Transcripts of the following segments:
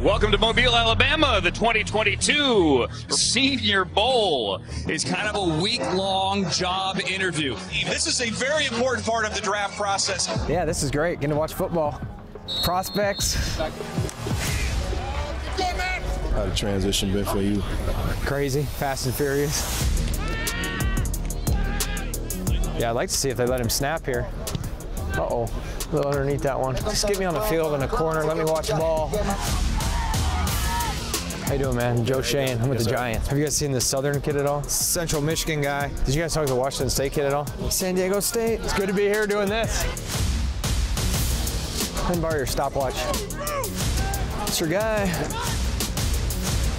Welcome to Mobile, Alabama. The 2022 Senior Bowl is kind of a week long job interview. This is a very important part of the draft process. Yeah, this is great. Getting to watch football. Prospects. How the transition been for you? Crazy, fast and furious. Yeah, I'd like to see if they let him snap here. Uh-oh, a little underneath that one. Just get me on the field in the corner, let me watch the ball. How you doing, man? Joe Schoen. I'm with the Giants. Have you guys seen the Southern kid at all? Central Michigan guy. Did you guys talk to the Washington State kid at all? San Diego State. It's good to be here doing this. Borrow your stopwatch. It's your guy.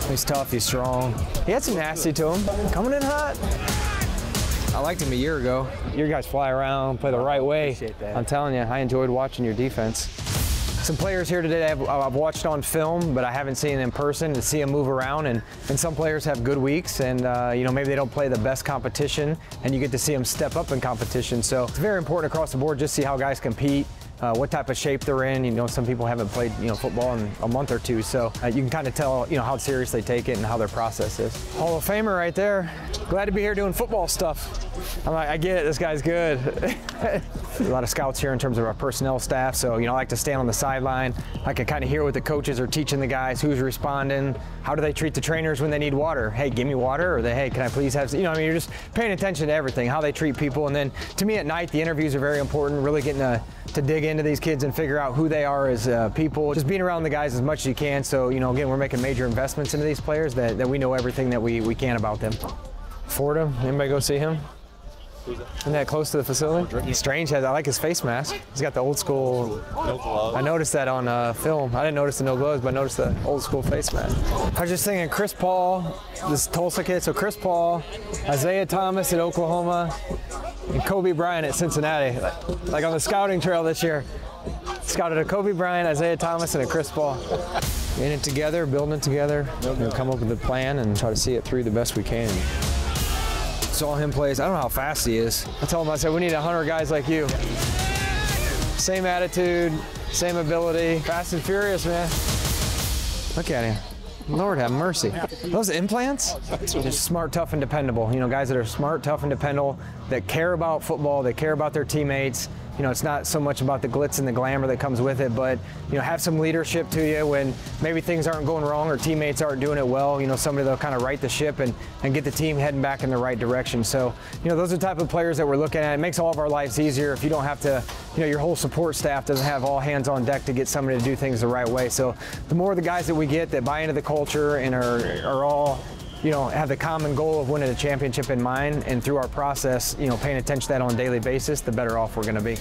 He's tough. He's strong. He had some nasty to him. Coming in hot. I liked him a year ago. Your guys fly around, play the right way. I'm telling you, I enjoyed watching your defense. Some players here today I've, I've, watched on film, but I haven't seen in person to see them move around. And, and some players have good weeks, and uh, you know maybe they don't play the best competition, and you get to see them step up in competition. So it's very important across the board just see how guys compete. Uh, what type of shape they're in. You know, some people haven't played you know football in a month or two, so uh, you can kind of tell you know how serious they take it and how their process is. Hall of Famer right there. Glad to be here doing football stuff. I'm like, I get it. This guy's good. a lot of scouts here in terms of our personnel staff, so you know I like to stand on the sideline. I can kind of hear what the coaches are teaching the guys, who's responding, how do they treat the trainers when they need water. Hey, give me water, or they, hey, can I please have? You know, I mean, you're just paying attention to everything, how they treat people, and then to me at night the interviews are very important. Really getting to to dig into these kids and figure out who they are as uh, people. Just being around the guys as much as you can. So, you know, again, we're making major investments into these players that, that we know everything that we, we can about them. Fordham, anybody go see him? Isn't that close to the facility? Strange has, I like his face mask. He's got the old school. No gloves. I noticed that on uh, film. I didn't notice the no gloves, but I noticed the old school face mask. I was just thinking Chris Paul, this Tulsa kid. So Chris Paul, Isaiah Thomas at Oklahoma, and Coby Bryant at Cincinnati. Like on the scouting trail this year. Scouted a Coby Bryant, Isaiah Thomas, and a Chris Paul. In it together, building it together, know, come up with a plan and try to see it through the best we can. Saw him plays. I don't know how fast he is. I told him, I said, we need 100 guys like you. Same attitude, same ability. Fast and furious, man. Look at him. Lord have mercy. Those implants? Just smart, tough, and dependable. You know, guys that are smart, tough, and dependable, that care about football, that care about their teammates, you know, it's not so much about the glitz and the glamour that comes with it, but, you know, have some leadership to you when maybe things aren't going wrong or teammates aren't doing it well. You know, somebody that'll kind of right the ship and, and get the team heading back in the right direction. So, you know, those are the type of players that we're looking at. It makes all of our lives easier if you don't have to, you know, your whole support staff doesn't have all hands on deck to get somebody to do things the right way. So the more of the guys that we get that buy into the culture and are, are all you know, have the common goal of winning a championship in mind, and through our process, you know, paying attention to that on a daily basis, the better off we're going to be.